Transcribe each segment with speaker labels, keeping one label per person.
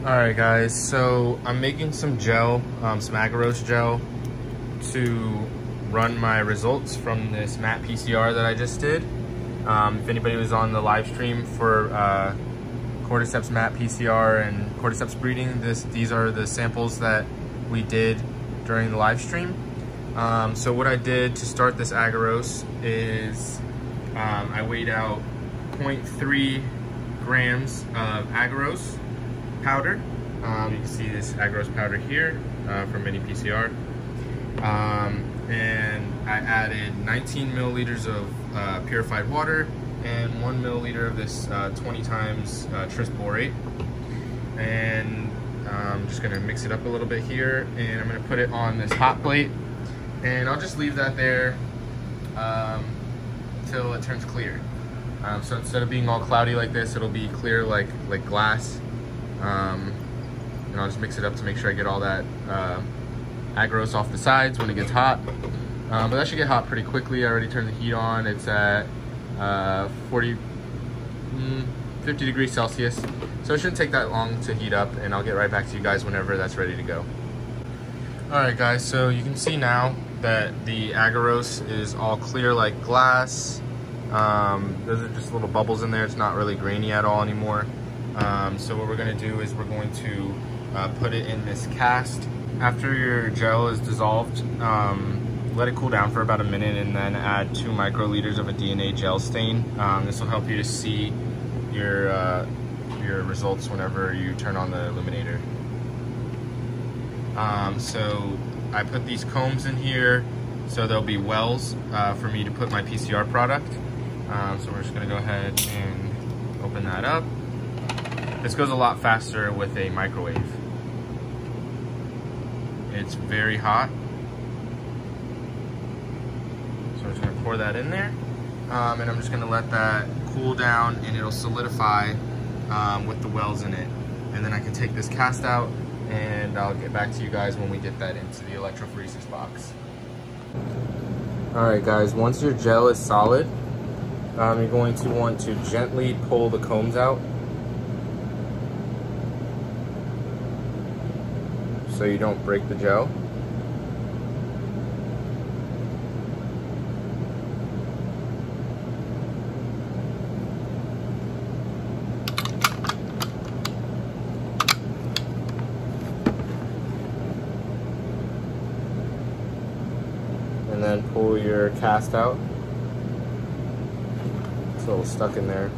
Speaker 1: All right, guys, so I'm making some gel, um, some agarose gel to run my results from this MAT PCR that I just did. Um, if anybody was on the live stream for uh, cordyceps MAT PCR and cordyceps breeding, this, these are the samples that we did during the live stream. Um, so what I did to start this agarose is um, I weighed out 0.3 grams of agarose powder. Um, you can see this agarose powder here uh, from Mini PCR. Um, and I added 19 milliliters of uh, purified water and one milliliter of this uh, 20 times uh, tris borate. And I'm just gonna mix it up a little bit here and I'm gonna put it on this hot plate and I'll just leave that there um, until it turns clear. Um, so instead of being all cloudy like this, it'll be clear like, like glass. Um, and I'll just mix it up to make sure I get all that uh, agarose off the sides when it gets hot. Um, but that should get hot pretty quickly. I already turned the heat on. It's at uh, 40, mm, 50 degrees Celsius. So it shouldn't take that long to heat up and I'll get right back to you guys whenever that's ready to go. All right guys, so you can see now that the agarose is all clear like glass. Um, those are just little bubbles in there. It's not really grainy at all anymore. Um, so what we're gonna do is we're going to uh, put it in this cast. After your gel is dissolved, um, let it cool down for about a minute and then add two microliters of a DNA gel stain. Um, this will help you to see your, uh, your results whenever you turn on the illuminator. Um, so I put these combs in here so there'll be wells uh, for me to put my PCR product. Um, so we're just gonna go ahead and open that up. This goes a lot faster with a microwave. It's very hot. So I'm just gonna pour that in there. Um, and I'm just gonna let that cool down and it'll solidify um, with the wells in it. And then I can take this cast out and I'll get back to you guys when we get that into the electrophoresis box. All right guys, once your gel is solid, um, you're going to want to gently pull the combs out. So you don't break the gel. And then pull your cast out. It's a little stuck in there.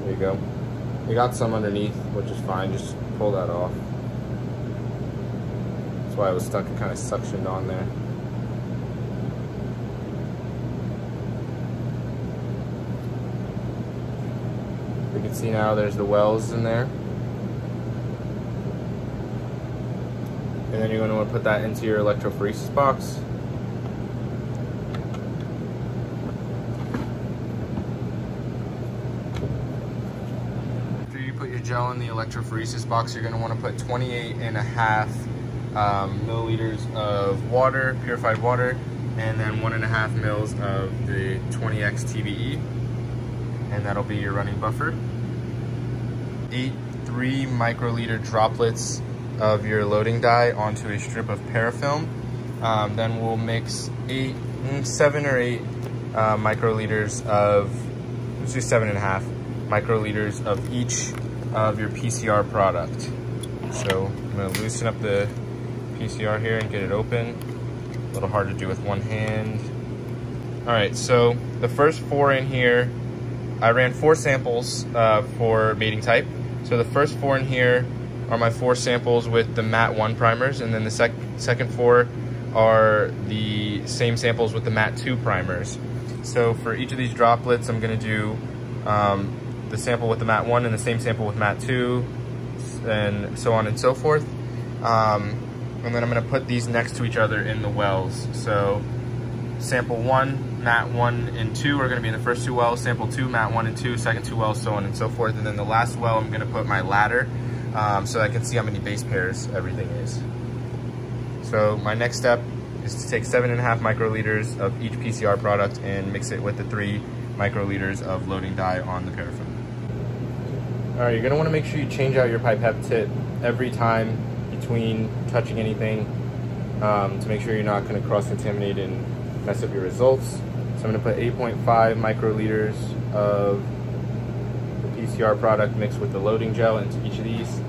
Speaker 1: There you go. You got some underneath, which is fine. Just pull that off. That's why I was stuck. It kind of suctioned on there. You can see now there's the wells in there. And then you're going to want to put that into your electrophoresis box. After you put your gel in the electrophoresis box, you're going to want to put 28 and a half um, milliliters of water, purified water, and then one and a half mils of the 20x TBE. And that'll be your running buffer. Eight three microliter droplets of your loading dye onto a strip of parafilm. Um, then we'll mix eight, mm, seven or eight uh, microliters of, let's do seven and a half microliters of each of your PCR product. So I'm gonna loosen up the PCR here and get it open. A little hard to do with one hand. All right, so the first four in here, I ran four samples uh, for mating type. So the first four in here are my four samples with the MAT 1 primers, and then the sec second four are the same samples with the MAT 2 primers. So for each of these droplets, I'm going to do um, the sample with the mat 1 and the same sample with mat 2, and so on and so forth. Um, and then I'm going to put these next to each other in the wells. So sample 1, mat 1 and 2 are going to be in the first two wells, sample 2, mat 1 and 2, second two wells, so on and so forth. And then the last well, I'm going to put my ladder um, so I can see how many base pairs everything is. So my next step is to take seven and a half microliters of each PCR product and mix it with the three microliters of loading dye on the paraffin. All right, you're gonna wanna make sure you change out your pipette tip every time between touching anything um, to make sure you're not gonna cross-contaminate and mess up your results. So I'm gonna put 8.5 microliters of the PCR product mixed with the loading gel into each of these.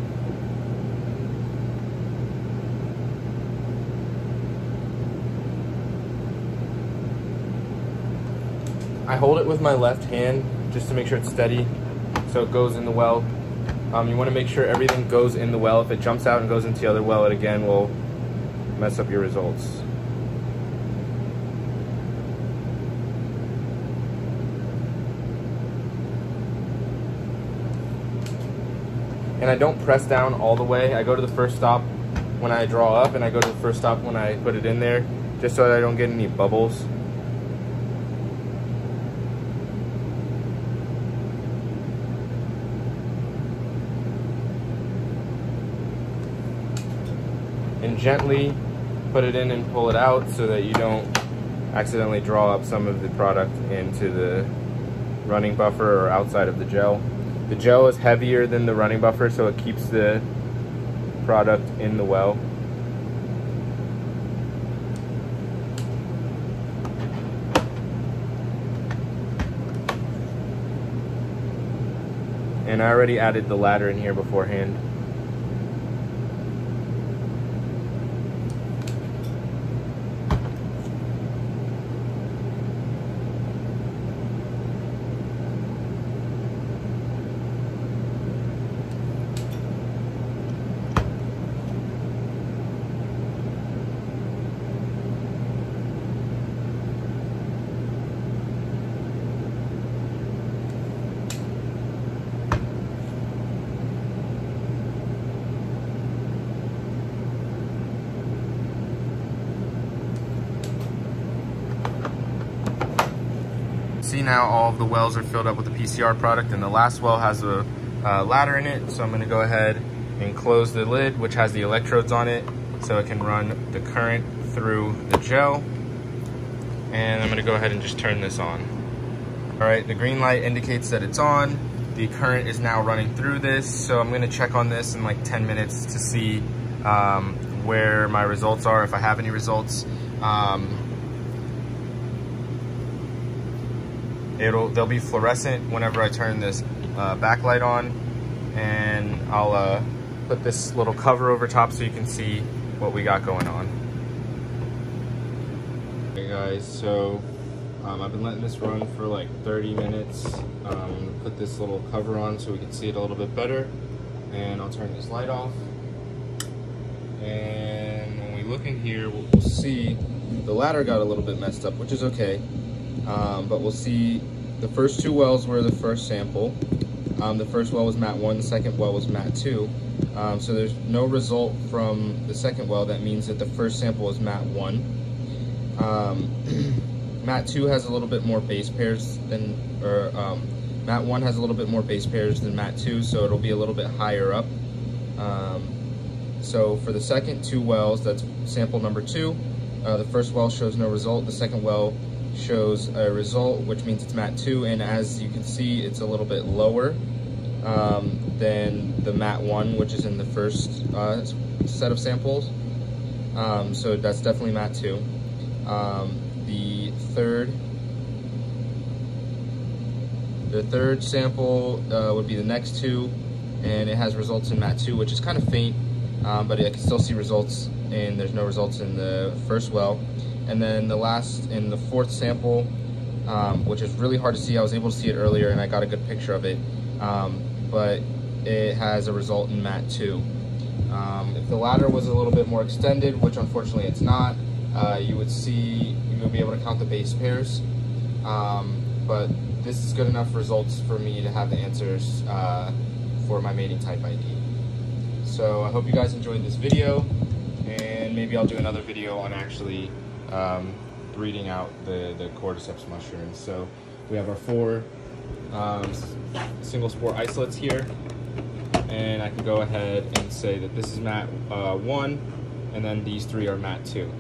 Speaker 1: I hold it with my left hand just to make sure it's steady so it goes in the well. Um, you want to make sure everything goes in the well. If it jumps out and goes into the other well, it again will mess up your results. And I don't press down all the way. I go to the first stop when I draw up and I go to the first stop when I put it in there just so that I don't get any bubbles. And gently put it in and pull it out so that you don't accidentally draw up some of the product into the running buffer or outside of the gel. The gel is heavier than the running buffer so it keeps the product in the well. And I already added the ladder in here beforehand. see now all of the wells are filled up with the PCR product and the last well has a uh, ladder in it. So I'm gonna go ahead and close the lid, which has the electrodes on it, so it can run the current through the gel. And I'm gonna go ahead and just turn this on. All right, the green light indicates that it's on. The current is now running through this. So I'm gonna check on this in like 10 minutes to see um, where my results are, if I have any results. Um, it'll they'll be fluorescent whenever I turn this uh, backlight on and I'll uh, put this little cover over top so you can see what we got going on. Okay guys, so um, I've been letting this run for like 30 minutes. Um, put this little cover on so we can see it a little bit better and I'll turn this light off. And when we look in here, we'll, we'll see the ladder got a little bit messed up, which is okay. Um, but we'll see the first two wells were the first sample. Um, the first well was mat one, the second well was mat two. Um, so there's no result from the second well. That means that the first sample was mat one. Um, mat two has a little bit more base pairs than, or um, mat one has a little bit more base pairs than mat two, so it'll be a little bit higher up. Um, so for the second two wells, that's sample number two. Uh, the first well shows no result. The second well shows a result, which means it's mat 2, and as you can see, it's a little bit lower um, than the mat 1, which is in the first uh, set of samples. Um, so that's definitely mat 2. Um, the third the third sample uh, would be the next two, and it has results in mat 2, which is kind of faint, um, but I can still see results, and there's no results in the first well. And then the last in the fourth sample, um, which is really hard to see. I was able to see it earlier and I got a good picture of it. Um, but it has a result in mat 2. Um, if the ladder was a little bit more extended, which unfortunately it's not, uh, you would see, you would be able to count the base pairs. Um, but this is good enough results for me to have the answers uh, for my mating type ID. So I hope you guys enjoyed this video and maybe I'll do another video on actually um, breeding out the, the cordyceps mushrooms. So we have our four um, single spore isolates here. And I can go ahead and say that this is mat uh, one, and then these three are mat two.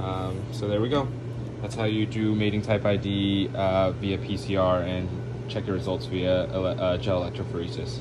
Speaker 1: Um, so there we go. That's how you do mating type ID uh, via PCR and check your results via ele- uh, gel electrophoresis.